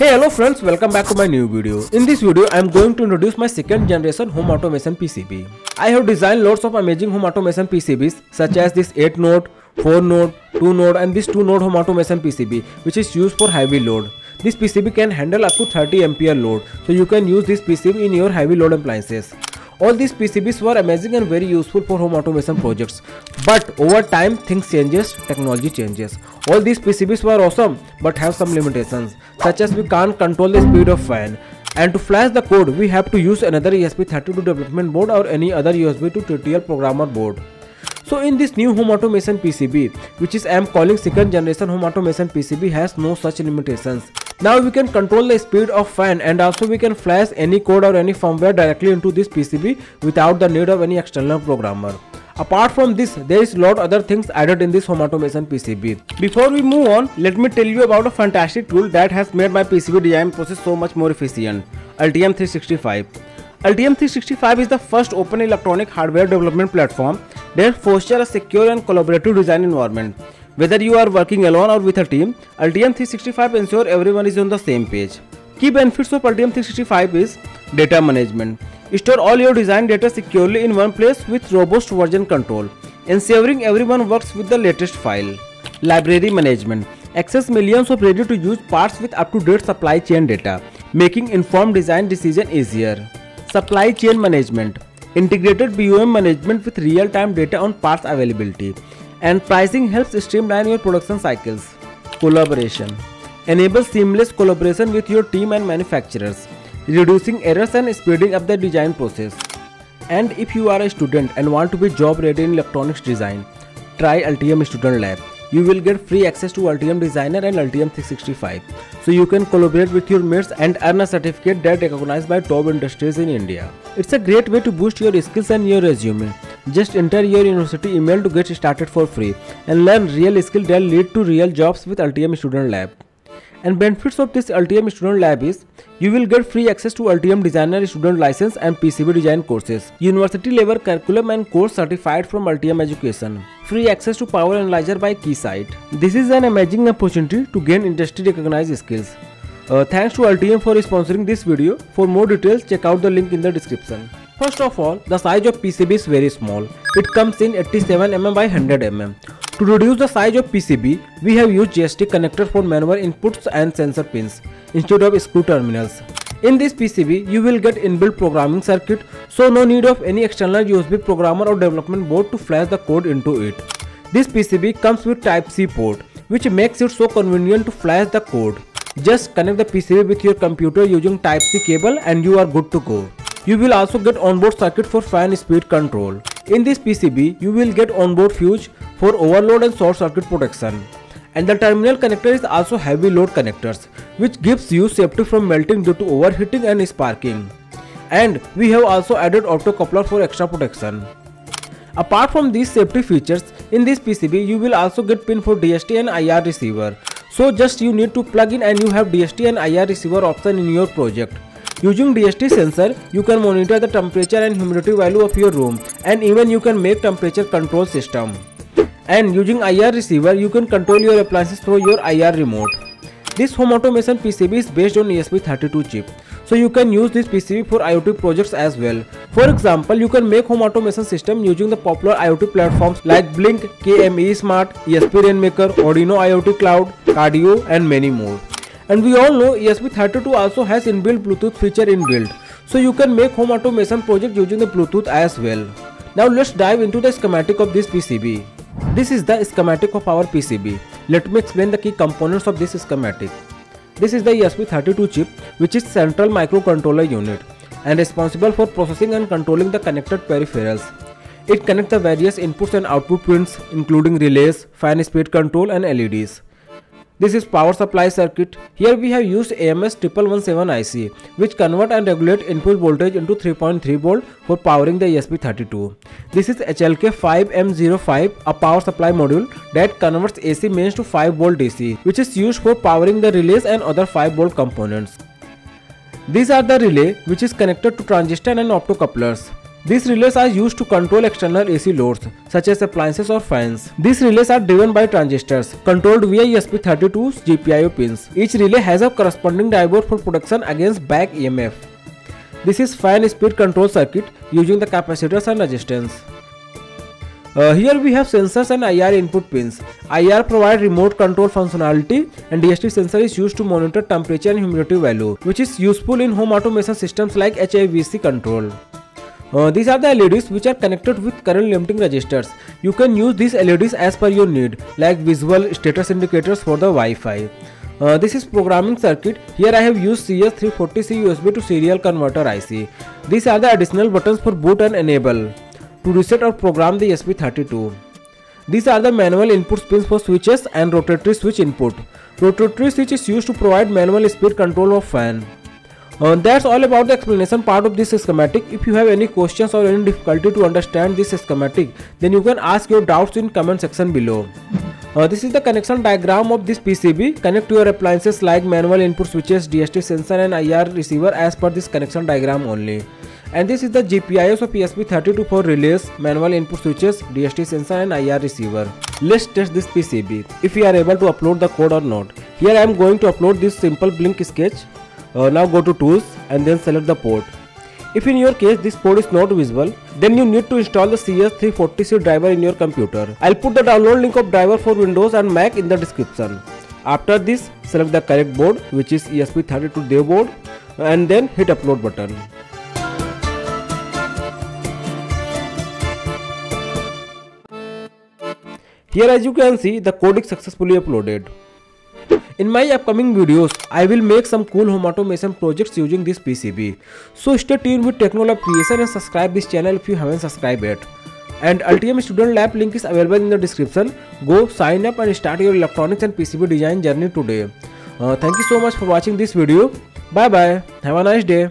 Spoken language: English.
Hey hello friends welcome back to my new video. In this video I am going to introduce my second generation home automation PCB. I have designed lots of amazing home automation PCBs such as this 8 node, 4 node, 2 node and this 2 node home automation PCB which is used for heavy load. This PCB can handle up to 30 ampere load so you can use this PCB in your heavy load appliances. All these PCBs were amazing and very useful for home automation projects. But over time things changes, technology changes. All these PCBs were awesome but have some limitations such as we can't control the speed of fan and to flash the code we have to use another ESP32 development board or any other USB to TTL programmer board. So in this new home automation PCB which is I am calling second generation home automation PCB has no such limitations. Now we can control the speed of fan and also we can flash any code or any firmware directly into this PCB without the need of any external programmer. Apart from this, there is a lot of other things added in this home automation PCB. Before we move on, let me tell you about a fantastic tool that has made my PCB design process so much more efficient, Altium 365. Altium 365 is the first open electronic hardware development platform that fosters a secure and collaborative design environment. Whether you are working alone or with a team, Altium 365 ensures everyone is on the same page. Key benefits of Altium 365 is data management. Store all your design data securely in one place with robust version control, ensuring everyone works with the latest file. Library management. Access millions of ready to use parts with up to date supply chain data, making informed design decision easier. Supply chain management. Integrated BOM management with real time data on parts availability and pricing helps streamline your production cycles. Collaboration Enable seamless collaboration with your team and manufacturers, reducing errors and speeding up the design process. And if you are a student and want to be job ready in electronics design, try Altium Student Lab. You will get free access to Altium Designer and Altium 365. So you can collaborate with your mates and earn a certificate that recognized by top industries in India. It's a great way to boost your skills and your resume. Just enter your university email to get started for free and learn real skills that lead to real jobs with Altium Student Lab. And benefits of this Altium Student Lab is you will get free access to Altium Designer student license and PCB design courses, university level curriculum and course certified from Altium Education, free access to Power Analyzer by Keysight. This is an amazing opportunity to gain industry recognized skills. Uh, thanks to Altium for sponsoring this video. For more details, check out the link in the description. First of all, the size of PCB is very small. It comes in 87mm by 100mm. To reduce the size of PCB, we have used JST connector for manual inputs and sensor pins instead of screw terminals. In this PCB, you will get inbuilt programming circuit, so no need of any external USB programmer or development board to flash the code into it. This PCB comes with Type-C port, which makes it so convenient to flash the code. Just connect the PCB with your computer using Type-C cable and you are good to go. You will also get onboard circuit for fan speed control. In this PCB, you will get onboard fuse for overload and short circuit protection. And the terminal connector is also heavy load connectors, which gives you safety from melting due to overheating and sparking. And we have also added optocoupler for extra protection. Apart from these safety features, in this PCB you will also get pin for DHT and IR receiver. So just you need to plug in and you have DHT and IR receiver option in your project. Using DHT sensor, you can monitor the temperature and humidity value of your room and even you can make temperature control system. And using IR receiver, you can control your appliances through your IR remote. This home automation PCB is based on ESP32 chip. So you can use this PCB for IoT projects as well. For example, you can make home automation system using the popular IoT platforms like Blynk, KME Smart, ESP Rainmaker, Arduino IoT Cloud, Cardio and many more. And we all know ESP32 also has inbuilt Bluetooth feature inbuilt. So you can make home automation project using the Bluetooth as well. Now let's dive into the schematic of this PCB. This is the schematic of our PCB. Let me explain the key components of this schematic. This is the ESP32 chip which is central microcontroller unit and responsible for processing and controlling the connected peripherals. It connects the various inputs and output pins including relays, fan speed control and LEDs. This is power supply circuit. Here we have used AMS 1117 IC which convert and regulate input voltage into 3.3 volt for powering the ESP32. This is HLK5M05 a power supply module that converts AC mains to 5 volt DC which is used for powering the relays and other 5 volt components. These are the relay which is connected to transistor and optocouplers. These relays are used to control external AC loads such as appliances or fans. These relays are driven by transistors controlled via ESP32 GPIO pins. Each relay has a corresponding diode for protection against back EMF. This is fan speed control circuit using the capacitors and resistance. Uh, here we have sensors and IR input pins. IR provide remote control functionality and DHT sensor is used to monitor temperature and humidity value which is useful in home automation systems like HVAC control. Uh, these are the LEDs which are connected with current limiting resistors. You can use these LEDs as per your need like visual status indicators for the Wi-Fi. Uh, this is programming circuit. Here I have used CH340C USB to serial converter IC. These are the additional buttons for boot and enable to reset or program the ESP32. These are the manual input pins for switches and rotatory switch input. Rotatory switch is used to provide manual speed control of fan. Uh, that's all about the explanation part of this schematic. If you have any questions or any difficulty to understand this schematic, then you can ask your doubts in comment section below. Uh, this is the connection diagram of this PCB. Connect your appliances like manual input switches, DHT sensor and IR receiver as per this connection diagram only. And this is the GPIOs of ESP32 for relays, manual input switches, DHT sensor and IR receiver. Let's test this PCB if we are able to upload the code or not. Here I am going to upload this simple blink sketch uh, now go to tools and then select the port. If in your case this port is not visible, then you need to install the CH340C driver in your computer. I'll put the download link of driver for Windows and Mac in the description. After this, select the correct board which is ESP32 dev board and then hit upload button. Here as you can see the code is successfully uploaded. In my upcoming videos I will make some cool home automation projects using this PCB so stay tune with Technolo Creation and subscribe this channel if you haven't subscribe it and Altium Student Lab link is available in the description go sign up and start your electronics and PCB design journey today thank you so much for watching this video bye bye have a nice day